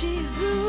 Jesus.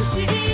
to.